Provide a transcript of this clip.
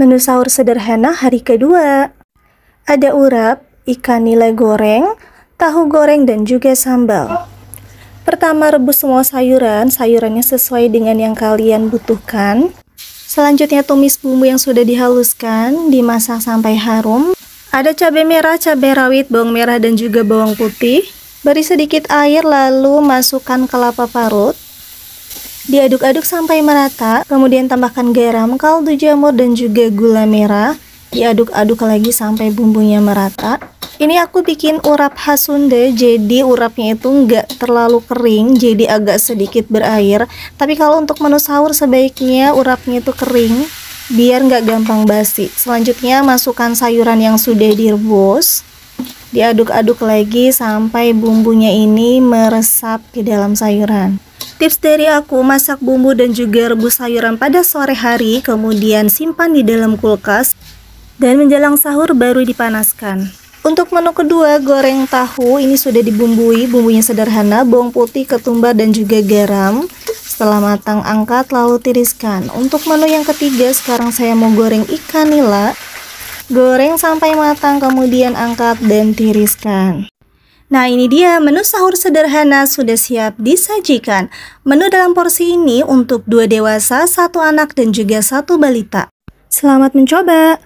Menu sahur sederhana hari kedua. Ada urap, ikan nila goreng, tahu goreng dan juga sambal. Pertama rebus semua sayuran, sayurannya sesuai dengan yang kalian butuhkan. Selanjutnya tumis bumbu yang sudah dihaluskan, dimasak sampai harum. Ada cabai merah, cabai rawit, bawang merah dan juga bawang putih. Beri sedikit air lalu masukkan kelapa parut. Diaduk-aduk sampai merata, kemudian tambahkan garam, kaldu jamur dan juga gula merah. Diaduk-aduk lagi sampai bumbunya merata. Ini aku bikin urap khas Sunda, jadi urapnya itu nggak terlalu kering, jadi agak sedikit berair. Tapi kalau untuk menu sahur sebaiknya urapnya itu kering, biar nggak gampang basi. Selanjutnya masukkan sayuran yang sudah direbus. Diaduk-aduk lagi sampai bumbunya ini meresap ke dalam sayuran. Tips dari aku, masak bumbu dan juga rebus sayuran pada sore hari, kemudian simpan di dalam kulkas, dan menjelang sahur baru dipanaskan. Untuk menu kedua, goreng tahu, ini sudah dibumbui, bumbunya sederhana, bawang putih, ketumbar, dan juga garam. Setelah matang, angkat lalu tiriskan. Untuk menu yang ketiga, sekarang saya mau goreng ikan nila. Goreng sampai matang, kemudian angkat dan tiriskan. Nah ini dia menu sahur sederhana sudah siap disajikan. Menu dalam porsi ini untuk dua dewasa, satu anak dan juga satu balita. Selamat mencoba!